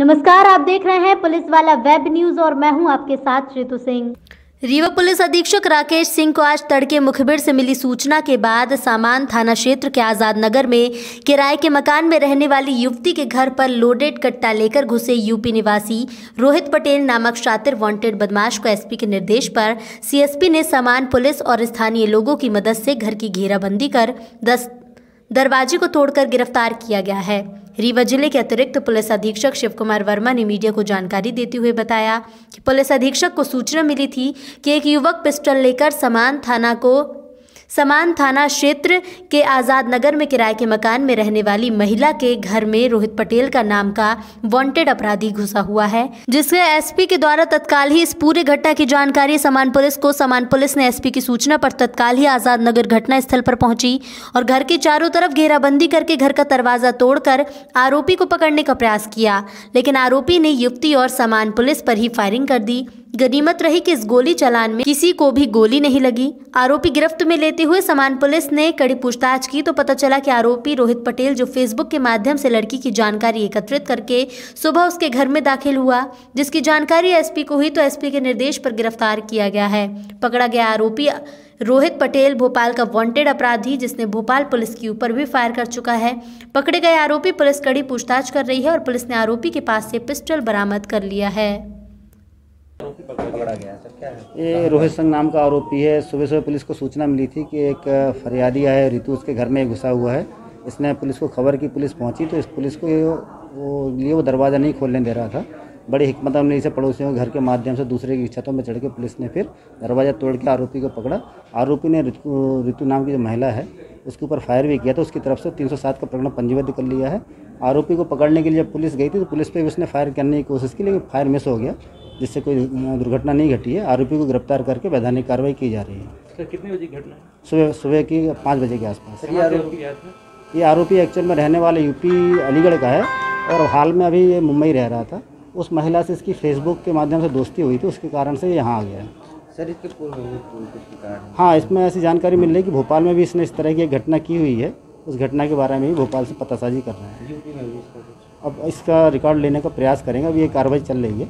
नमस्कार, आप देख रहे हैं पुलिस वाला वेब न्यूज़ और मैं हूँ आपके साथ श्रीतु सिंह। रीवा पुलिस अधीक्षक राकेश सिंह को आज तड़के मुखबिर से मिली सूचना के बाद सामान थाना क्षेत्र के आज़ाद नगर में किराए के मकान में रहने वाली युवती के घर पर लोडेड कट्टा लेकर घुसे यूपी निवासी रोहित पटेल नामक शातिर वांटेड बदमाश को एसपी के निर्देश पर सीएसपी ने सामान पुलिस और स्थानीय लोगों की मदद से घर की घेराबंदी कर दस दरवाजे को तोड़कर गिरफ़्तार किया गया है। रीवा ज़िले के अतिरिक्त पुलिस अधीक्षक शिव कुमार वर्मा ने मीडिया को जानकारी देते हुए बताया कि पुलिस अधीक्षक को सूचना मिली थी कि एक युवक पिस्टल लेकर समान थाना को समान थाना क्षेत्र के आज़ाद नगर में किराए के मकान में रहने वाली महिला के घर में रोहित पटेल का नाम का वांटेड अपराधी घुसा हुआ है जिसके एसपी के द्वारा तत्काल ही इस पूरे घटना की जानकारी समान पुलिस को, समान पुलिस ने एसपी की सूचना पर तत्काल ही आज़ाद नगर घटना स्थल पर पहुँची और घर के चारों तरफ़ घेराबंदी करके घर का दरवाज़ा तोड़कर आरोपी को पकड़ने का प्रयास किया। लेकिन आरोपी ने युवती और समान पुलिस पर ही फायरिंग कर दी। गनीमत रही कि इस गोली चलान में किसी को भी गोली नहीं लगी। आरोपी गिरफ्त में लेते हुए समान पुलिस ने कड़ी पूछताछ की तो पता चला कि आरोपी रोहित पटेल, जो फेसबुक के माध्यम से लड़की की जानकारी एकत्रित करके सुबह उसके घर में दाखिल हुआ, जिसकी जानकारी एसपी को हुई तो एसपी के निर्देश पर गिरफ़्तार किया गया है। पकड़ा गया आरोपी रोहित पटेल, भोपाल का वांटेड अपराधी, जिसने भोपाल पुलिस के ऊपर भी फायर कर चुका है। पकड़े गए आरोपी पुलिस कड़ी पूछताछ कर रही है और पुलिस ने आरोपी के पास से पिस्टल बरामद कर लिया है। पकड़ा गया सर क्या है? ये रोहित संघ नाम का आरोपी है। सुबह सुबह पुलिस को सूचना मिली थी कि एक फरियादी है रितु उसके घर में घुसा हुआ है। इसने पुलिस को खबर की पुलिस पहुँची तो इस पुलिस को वो लिए वो दरवाज़ा नहीं खोलने दे रहा था। बड़ी हिकमत अमली से पड़ोसियों के घर के माध्यम से दूसरे की छतों में चढ़ के पुलिस ने फिर दरवाज़ा तोड़ के आरोपी को पकड़ा। आरोपी ने ऋतु नाम की जो महिला है, उसके ऊपर फायर भी किया था। उसकी तरफ़ से 307 का प्रकरण पंजीबद्ध कर लिया है। आरोपी को पकड़ने के लिए जब पुलिस गई थी तो पुलिस पे भी उसने फायर करने की कोशिश की, लेकिन फायर मिस हो गया। जिससे कोई दुर्घटना नहीं घटी है आरोपी को गिरफ़्तार करके वैधानिक कार्रवाई की जा रही है। कितने बजे घटना सुबह सुबह की पाँच बजे के आसपास। ये आरोपी क्या था? ये आरोपी एक्चुअल में रहने वाले यूपी अलीगढ़ का है और हाल में अभी ये मुंबई रह रहा था। उस महिला से इसकी फेसबुक के माध्यम से दोस्ती हुई थी उसके कारण से ये यहाँ आ गया। है सर इसके पूर्व कारण? हाँ इसमें ऐसी जानकारी मिल रही है कि भोपाल में भी इसने इस तरह की एक घटना की हुई है। उस घटना के बारे में भी भोपाल से पतासाजी कर रहे हैं। यूपी में भी इसका कुछ? अब इसका रिकॉर्ड लेने का प्रयास करेंगे अभी ये कार्रवाई चल रही है।